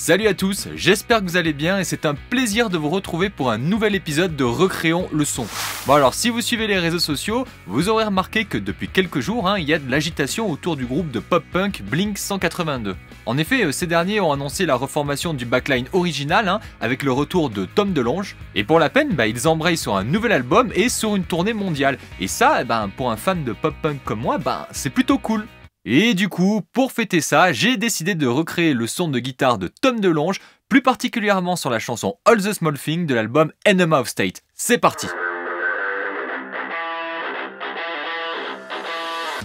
Salut à tous, j'espère que vous allez bien et c'est un plaisir de vous retrouver pour un nouvel épisode de Recréons le son. Bon alors si vous suivez les réseaux sociaux, vous aurez remarqué que depuis quelques jours, hein, il y a de l'agitation autour du groupe de pop-punk Blink 182. En effet, euh, ces derniers ont annoncé la reformation du backline original hein, avec le retour de Tom DeLonge. Et pour la peine, bah, ils embrayent sur un nouvel album et sur une tournée mondiale. Et ça, eh ben, pour un fan de pop-punk comme moi, bah, c'est plutôt cool. Et du coup, pour fêter ça, j'ai décidé de recréer le son de guitare de Tom DeLonge, plus particulièrement sur la chanson All the Small Things de l'album Enema of State. C'est parti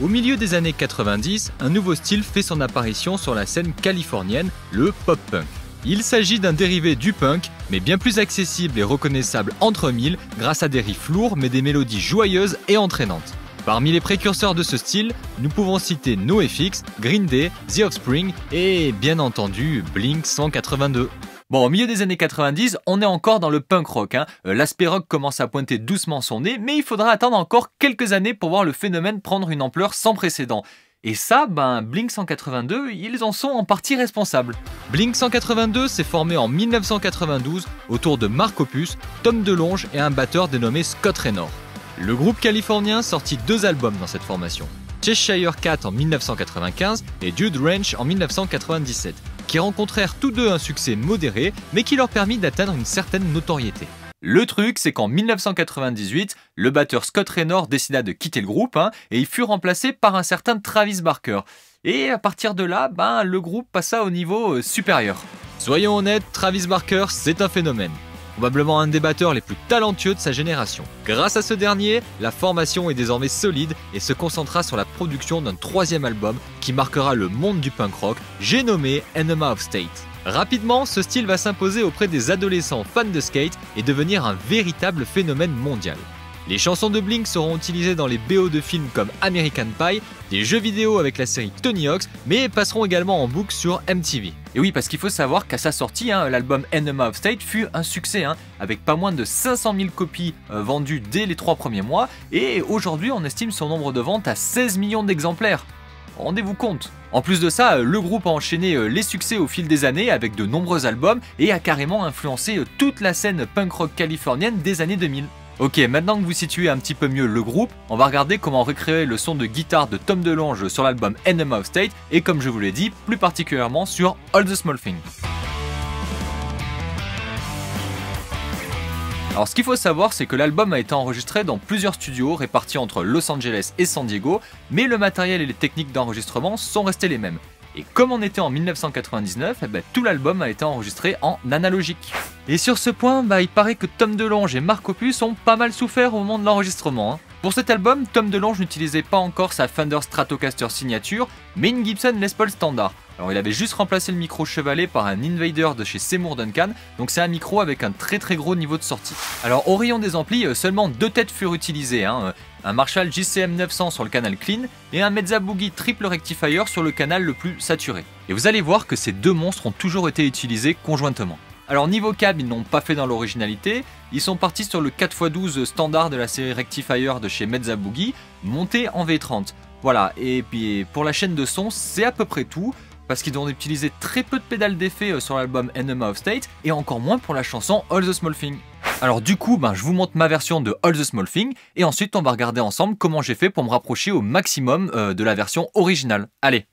Au milieu des années 90, un nouveau style fait son apparition sur la scène californienne, le pop-punk. Il s'agit d'un dérivé du punk, mais bien plus accessible et reconnaissable entre mille grâce à des riffs lourds mais des mélodies joyeuses et entraînantes. Parmi les précurseurs de ce style, nous pouvons citer NoFX, Green Day, The Offspring et bien entendu Blink 182. Bon, au milieu des années 90, on est encore dans le punk rock. Hein. Euh, l'aspect rock commence à pointer doucement son nez, mais il faudra attendre encore quelques années pour voir le phénomène prendre une ampleur sans précédent. Et ça, ben, Blink 182, ils en sont en partie responsables. Blink 182 s'est formé en 1992 autour de Mark Opus, Tom DeLonge et un batteur dénommé Scott Raynor. Le groupe californien sortit deux albums dans cette formation. Cheshire Cat en 1995 et Dude Ranch en 1997, qui rencontrèrent tous deux un succès modéré, mais qui leur permit d'atteindre une certaine notoriété. Le truc, c'est qu'en 1998, le batteur Scott Raynor décida de quitter le groupe hein, et il fut remplacé par un certain Travis Barker. Et à partir de là, ben, le groupe passa au niveau euh, supérieur. Soyons honnêtes, Travis Barker, c'est un phénomène probablement un des batteurs les plus talentueux de sa génération. Grâce à ce dernier, la formation est désormais solide et se concentra sur la production d'un troisième album qui marquera le monde du punk rock, j'ai nommé Enema of State. Rapidement, ce style va s'imposer auprès des adolescents fans de skate et devenir un véritable phénomène mondial. Les chansons de Blink seront utilisées dans les BO de films comme American Pie, des jeux vidéo avec la série Tony Hawk's, mais passeront également en boucle sur MTV. Et oui, parce qu'il faut savoir qu'à sa sortie, hein, l'album Enema of State fut un succès, hein, avec pas moins de 500 000 copies euh, vendues dès les trois premiers mois, et aujourd'hui on estime son nombre de ventes à 16 millions d'exemplaires. Rendez-vous compte En plus de ça, le groupe a enchaîné euh, les succès au fil des années avec de nombreux albums et a carrément influencé euh, toute la scène punk rock californienne des années 2000. Ok, maintenant que vous situez un petit peu mieux le groupe, on va regarder comment recréer le son de guitare de Tom DeLonge sur l'album Enema of State et comme je vous l'ai dit, plus particulièrement sur All the Small Things. Alors ce qu'il faut savoir, c'est que l'album a été enregistré dans plusieurs studios répartis entre Los Angeles et San Diego, mais le matériel et les techniques d'enregistrement sont restés les mêmes. Et comme on était en 1999, eh ben, tout l'album a été enregistré en analogique. Et sur ce point, bah, il paraît que Tom DeLonge et Mark Opus ont pas mal souffert au moment de l'enregistrement. Hein. Pour cet album, Tom DeLonge n'utilisait pas encore sa Fender Stratocaster signature, mais une Gibson Les Paul standard. Alors il avait juste remplacé le micro chevalet par un Invader de chez Seymour Duncan, donc c'est un micro avec un très très gros niveau de sortie. Alors au rayon des amplis, euh, seulement deux têtes furent utilisées, hein, euh, un Marshall JCM 900 sur le canal clean et un Mezza Boogie triple rectifier sur le canal le plus saturé. Et vous allez voir que ces deux monstres ont toujours été utilisés conjointement. Alors niveau câble, ils n'ont pas fait dans l'originalité, ils sont partis sur le 4x12 standard de la série Rectifier de chez Mezza Boogie, monté en V30. Voilà, et puis pour la chaîne de son, c'est à peu près tout parce qu'ils ont utilisé très peu de pédales d'effet euh, sur l'album Enema of State et encore moins pour la chanson All the Small Things. Alors du coup, ben, je vous montre ma version de All the Small Things et ensuite on va regarder ensemble comment j'ai fait pour me rapprocher au maximum euh, de la version originale. Allez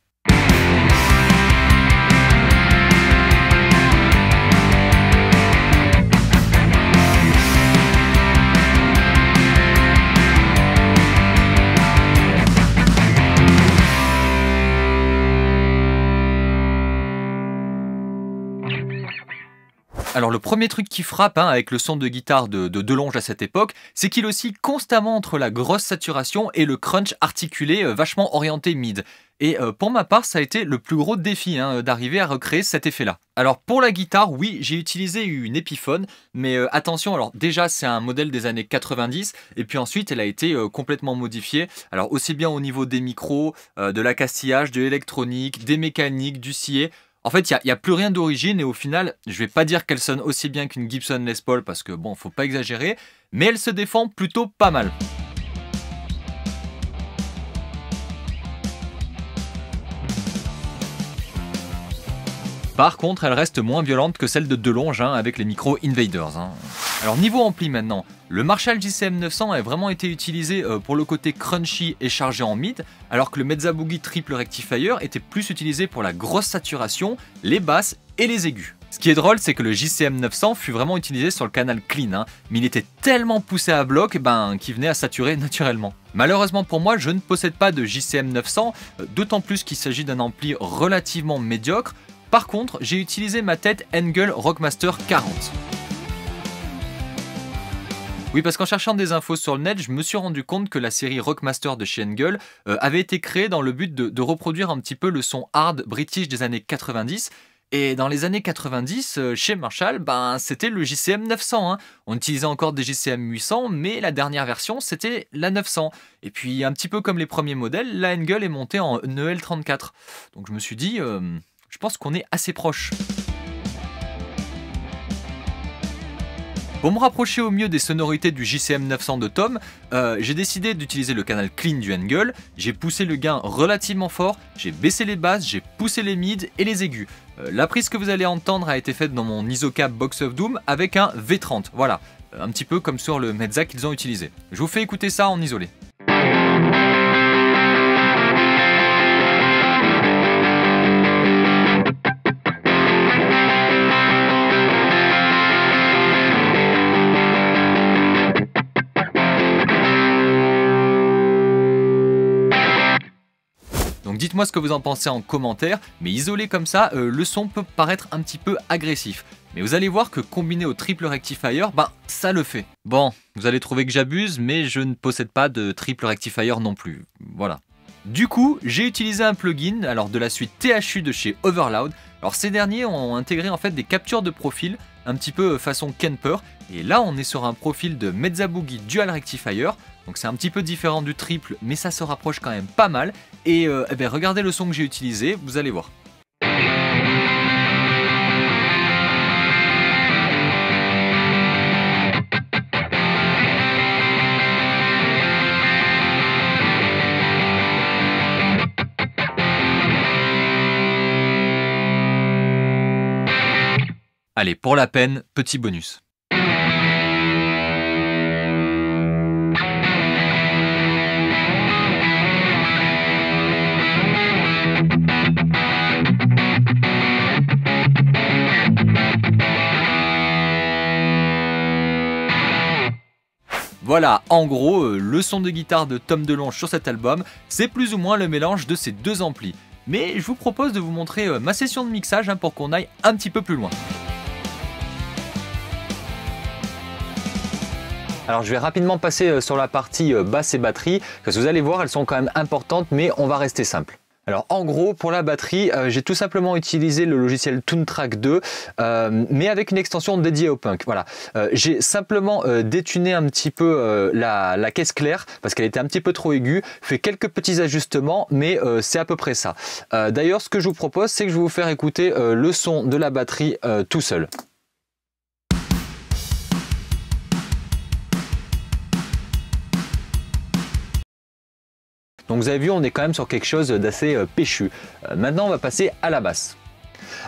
Alors le premier truc qui frappe hein, avec le son de guitare de, de Delonge à cette époque, c'est qu'il oscille constamment entre la grosse saturation et le crunch articulé euh, vachement orienté mid. Et euh, pour ma part, ça a été le plus gros défi hein, d'arriver à recréer cet effet-là. Alors pour la guitare, oui, j'ai utilisé une Epiphone, mais euh, attention, alors déjà c'est un modèle des années 90, et puis ensuite elle a été complètement modifiée. Alors aussi bien au niveau des micros, de l'accastillage, de l'électronique, des mécaniques, du scié. En fait, il n'y a, plus rien d'origine et au final, je vais pas dire qu'elle sonne aussi bien qu'une Gibson Les Paul parce que bon, faut pas exagérer, mais elle se défend plutôt pas mal. Par contre, elle reste moins violente que celle de Delonge hein, avec les micros Invaders. Hein. Alors niveau ampli maintenant, le Marshall JCM 900 a vraiment été utilisé euh, pour le côté crunchy et chargé en mid, alors que le Mezza Boogie Triple Rectifier était plus utilisé pour la grosse saturation, les basses et les aigus. Ce qui est drôle, c'est que le JCM 900 fut vraiment utilisé sur le canal clean, hein, mais il était tellement poussé à bloc ben, qu'il venait à saturer naturellement. Malheureusement pour moi, je ne possède pas de JCM 900, euh, d'autant plus qu'il s'agit d'un ampli relativement médiocre. Par contre, j'ai utilisé ma tête Engel Rockmaster 40. Oui, parce qu'en cherchant des infos sur le net, je me suis rendu compte que la série Rockmaster de chez Engel euh, avait été créée dans le but de, reproduire un petit peu le son hard british des années 90, et dans les années 90, euh, chez Marshall, ben, c'était le JCM 900. Hein. On utilisait encore des JCM 800, mais la dernière version, c'était la 900. Et puis, un petit peu comme les premiers modèles, la Engel est montée en NEL34. Donc je me suis dit, euh, je pense qu'on est assez proche. Pour me rapprocher au mieux des sonorités du JCM 900 de Tom, euh, j'ai décidé d'utiliser le canal clean du Engel, j'ai poussé le gain relativement fort, j'ai baissé les basses, j'ai poussé les mids et les aigus. Euh, la prise que vous allez entendre a été faite dans mon Isocap Box of Doom avec un V30, voilà, un petit peu comme sur le Mezza qu'ils ont utilisé. Je vous fais écouter ça en isolé. Ce que vous en pensez en commentaire, mais isolé comme ça, euh, le son peut paraître un petit peu agressif. Mais vous allez voir que combiné au triple rectifier, ben ça le fait. Bon, vous allez trouver que j'abuse, mais je ne possède pas de triple rectifier non plus. Voilà. Du coup, j'ai utilisé un plugin, alors de la suite THU de chez Overloud. Alors ces derniers ont intégré en fait des captures de profil, un petit peu façon Kemper, et là on est sur un profil de Mezza Boogie Dual Rectifier. Donc c'est un petit peu différent du triple, mais ça se rapproche quand même pas mal. Et euh, eh ben, regardez le son que j'ai utilisé, vous allez voir. Allez, pour la peine, petit bonus. Voilà, en gros, euh, le son de guitare de Tom DeLonge sur cet album, c'est plus ou moins le mélange de ces deux amplis. Mais je vous propose de vous montrer euh, ma session de mixage hein, pour qu'on aille un petit peu plus loin. Alors je vais rapidement passer euh, sur la partie basse et batterie, parce que vous allez voir, elles sont quand même importantes, mais on va rester simple. Alors en gros pour la batterie euh, j'ai tout simplement utilisé le logiciel Toontrack 2 euh, mais avec une extension dédiée au punk. Voilà, euh, j'ai simplement détuné un petit peu la, la, caisse claire parce qu'elle était un petit peu trop aiguë, fait quelques petits ajustements mais c'est à peu près ça. D'ailleurs ce que je vous propose c'est que je vais vous faire écouter le son de la batterie tout seul. Donc vous avez vu, on est quand même sur quelque chose d'assez euh, péchu. Euh, maintenant, on va passer à la basse.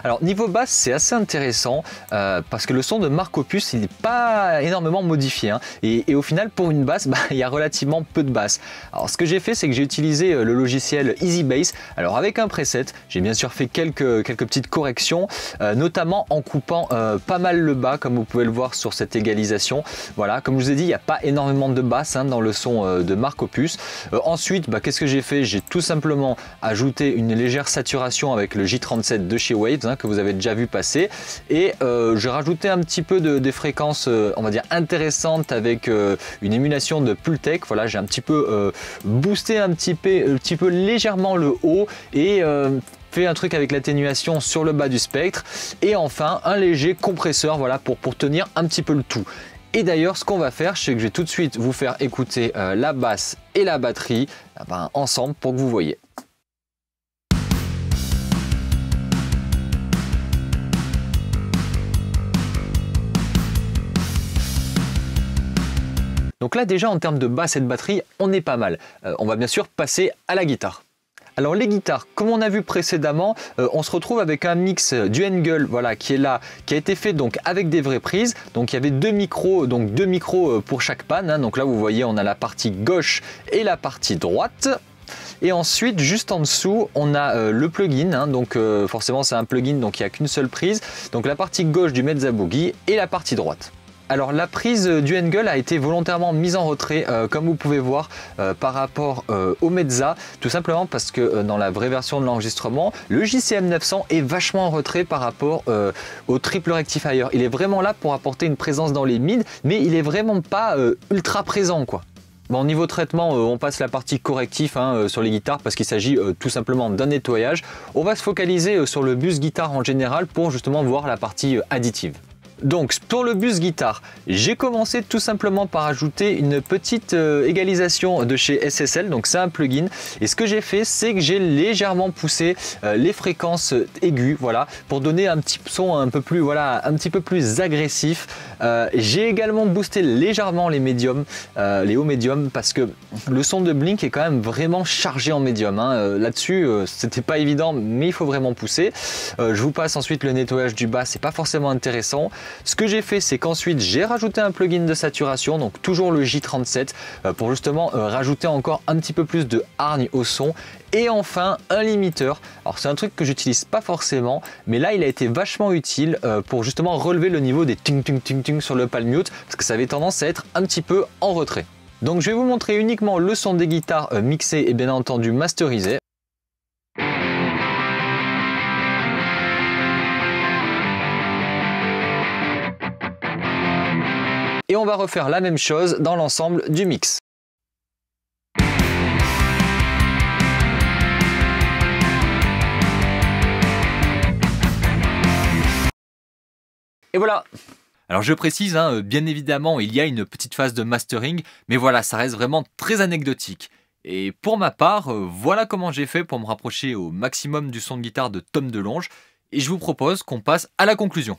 Alors niveau basse c'est assez intéressant euh, parce que le son de Mark Opus il n'est pas énormément modifié hein. et, au final pour une basse bah, il y a relativement peu de basse. Alors ce que j'ai fait c'est que j'ai utilisé euh, le logiciel Easy Bass. Alors avec un preset j'ai bien sûr fait quelques, quelques petites corrections euh, notamment en coupant pas mal le bas comme vous pouvez le voir sur cette égalisation. Voilà comme je vous ai dit il n'y a pas énormément de basse hein, dans le son de Mark Opus. ensuite bah, qu'est-ce que j'ai fait? Tout simplement ajouté une légère saturation avec le J37 de chez Wave Hein, que vous avez déjà vu passer. Et euh, j'ai rajouté un petit peu de, des fréquences euh, on va dire intéressantes avec euh, une émulation de Pultec. Voilà j'ai un petit peu boosté un petit peu, un petit peu légèrement le haut et fait un truc avec l'atténuation sur le bas du spectre. Et enfin un léger compresseur voilà pour, pour tenir un petit peu le tout et d'ailleurs, ce qu'on va faire, c'est que je vais tout de suite vous faire écouter la basse et la batterie eh ben, ensemble pour que vous voyez. Donc là déjà en termes de basse et de batterie, on est pas mal. Euh, on va bien sûr passer à la guitare. Alors les guitares, comme on a vu précédemment, euh, on se retrouve avec un mix du Engel, voilà, qui est là, qui a été fait donc avec des vraies prises. Donc il y avait deux micros, donc deux micros euh, pour chaque panne. Hein. Donc là vous voyez, on a la partie gauche et la partie droite. Et ensuite, juste en dessous, on a euh, le plugin. Hein. donc forcément, c'est un plugin, donc il n'y a qu'une seule prise. Donc la partie gauche du Mezza Boogie et la partie droite. Alors la prise du Engel a été volontairement mise en retrait euh, comme vous pouvez voir euh, par rapport euh, au Mezza tout simplement parce que dans la vraie version de l'enregistrement le JCM 900 est vachement en retrait par rapport au triple rectifier. Il est vraiment là pour apporter une présence dans les mids mais il est vraiment pas ultra présent quoi. Bon, niveau traitement, on passe la partie correctif hein, sur les guitares parce qu'il s'agit tout simplement d'un nettoyage. On va se focaliser sur le bus guitare en général pour justement voir la partie additive. Donc pour le bus guitare, j'ai commencé tout simplement par ajouter une petite euh, égalisation de chez SSL, donc c'est un plugin. Et ce que j'ai fait, c'est que j'ai légèrement poussé euh, les fréquences aiguës, voilà, pour donner un petit son un peu plus, voilà, un petit peu plus agressif. Euh, j'ai également boosté légèrement les médiums, les hauts médiums, parce que le son de Blink est quand même vraiment chargé en médium. Hein. Là-dessus, c'était pas évident, mais il faut vraiment pousser. je vous passe ensuite le nettoyage du bas, c'est pas forcément intéressant. Ce que j'ai fait, c'est qu'ensuite j'ai rajouté un plugin de saturation, donc toujours le J37, euh, pour justement euh, rajouter encore un petit peu plus de hargne au son. Et enfin, un limiteur. Alors c'est un truc que j'utilise pas forcément, mais là il a été vachement utile euh, pour justement relever le niveau des ting ting ting ting sur le palm mute, parce que ça avait tendance à être un petit peu en retrait. Donc je vais vous montrer uniquement le son des guitares mixées et bien entendu masterisées. Et on va refaire la même chose dans l'ensemble du mix. Et voilà alors je précise, hein, bien évidemment, il y a une petite phase de mastering, mais voilà, ça reste vraiment très anecdotique. Et pour ma part, euh, voilà comment j'ai fait pour me rapprocher au maximum du son de guitare de Tom DeLonge, et je vous propose qu'on passe à la conclusion.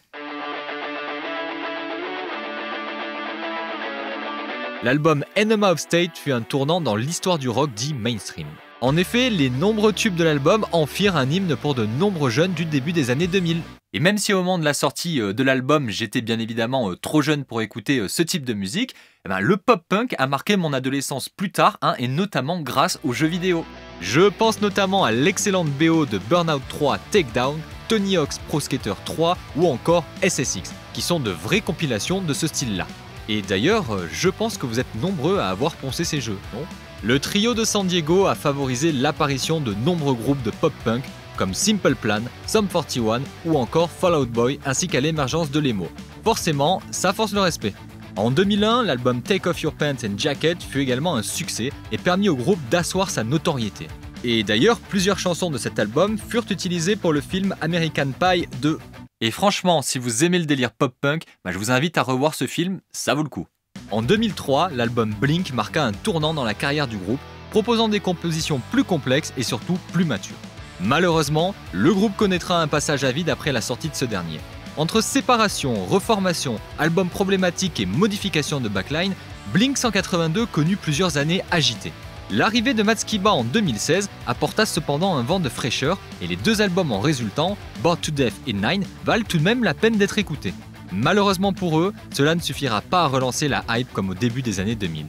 L'album Enema of State fut un tournant dans l'histoire du rock dit mainstream. En effet, les nombreux tubes de l'album en firent un hymne pour de nombreux jeunes du début des années 2000. Et même si au moment de la sortie euh, de l'album, j'étais bien évidemment euh, trop jeune pour écouter euh, ce type de musique, eh ben, le pop-punk a marqué mon adolescence plus tard, hein, et notamment grâce aux jeux vidéo. Je pense notamment à l'excellente BO de Burnout 3 Takedown, Tony Hawk's Pro Skater 3 ou encore SSX, qui sont de vraies compilations de ce style-là. Et d'ailleurs, euh, je pense que vous êtes nombreux à avoir poncé ces jeux, non? Le trio de San Diego a favorisé l'apparition de nombreux groupes de pop-punk comme Simple Plan, Sum 41 ou encore Fallout Boy ainsi qu'à l'émergence de l'emo. Forcément, ça force le respect. En 2001, l'album Take Off Your Pants and Jacket fut également un succès et permit au groupe d'asseoir sa notoriété. Et d'ailleurs, plusieurs chansons de cet album furent utilisées pour le film American Pie 2 et franchement, si vous aimez le délire pop-punk, bah, je vous invite à revoir ce film, ça vaut le coup. En 2003, l'album Blink marqua un tournant dans la carrière du groupe, proposant des compositions plus complexes et surtout plus matures. Malheureusement, le groupe connaîtra un passage à vide après la sortie de ce dernier. Entre séparation, reformation, album problématique et modification de backline, Blink 182 connut plusieurs années agitées. L'arrivée de Matskiba en 2016 apporta cependant un vent de fraîcheur et les deux albums en résultant, Bored to Death et Nine, valent tout de même la peine d'être écoutés. Malheureusement pour eux, cela ne suffira pas à relancer la hype comme au début des années 2000.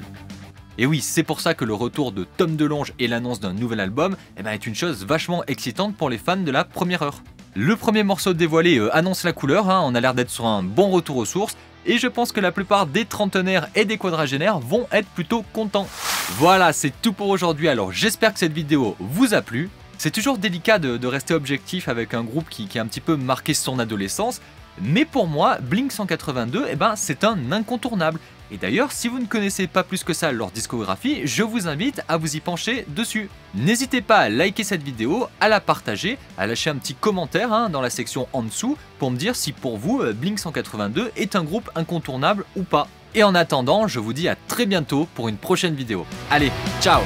Et oui, c'est pour ça que le retour de Tom DeLonge et l'annonce d'un nouvel album eh ben, est une chose vachement excitante pour les fans de la première heure. Le premier morceau dévoilé euh, annonce la couleur, hein, on a l'air d'être sur un bon retour aux sources, et je pense que la plupart des trentenaires et des quadragénaires vont être plutôt contents. Voilà, c'est tout pour aujourd'hui, alors j'espère que cette vidéo vous a plu. C'est toujours délicat de, rester objectif avec un groupe qui, qui a un petit peu marqué son adolescence, mais pour moi, Blink 182, eh ben, c'est un incontournable. Et d'ailleurs, si vous ne connaissez pas plus que ça leur discographie, je vous invite à vous y pencher dessus. N'hésitez pas à liker cette vidéo, à la partager, à lâcher un petit commentaire hein, dans la section en dessous pour me dire si pour vous, euh, Blink 182 est un groupe incontournable ou pas. Et en attendant, je vous dis à très bientôt pour une prochaine vidéo. Allez, ciao